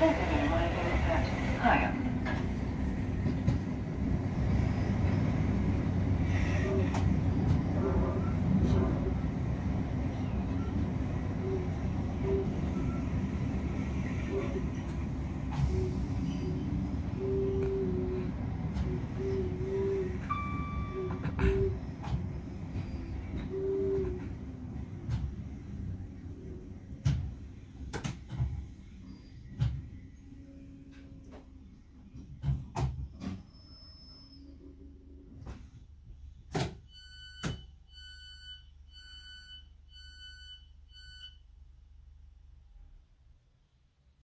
Hi, I'm